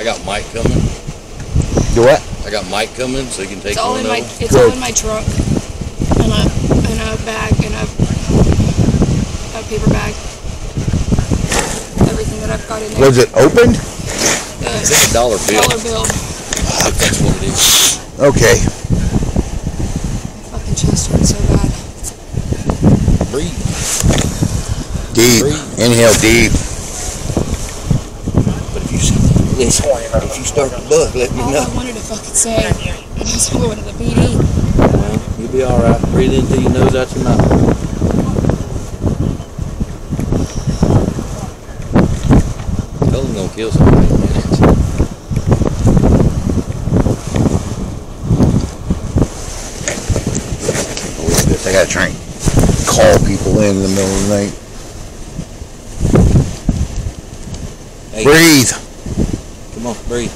I got Mike coming. Do what? I got Mike coming, so you can take It's all in my them. it's all in my trunk. In a in a bag in a a paper bag. Everything that I've got in there. Was it opened? Uh, it's a dollar bill, Dollar bill. if that's what it is. Okay. Fucking chest hurts so bad. Breathe. Deep. Breathe. Inhale deep. But if you this, if you start to bug, let me know. I wanted to fucking say is going to the PD. Well, You'll be all right. Breathe in through your nose, out your mouth. Tell them gonna kill somebody in minutes. I gotta try and call people in in the middle of the night. Hey. Breathe. Come on, breathe.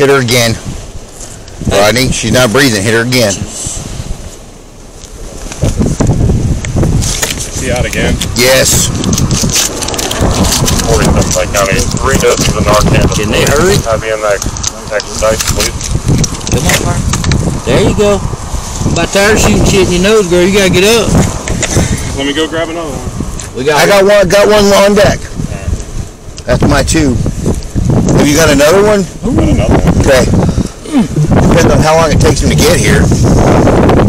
Hit her again. Rodney, she's not breathing. Hit her again. See out again. Yes. Forty Lake County. Three deaths with a Narcan. Can they hurry? Have you in that exercise, please? Come on, Mark. There you go. I'm about tired of shooting shit in your nose, girl. You gotta get up. Let me go grab another one. We got. I got one. Got one on deck. That's my two. Have you got another one? Got another one. Okay. Depends on how long it takes him to get here.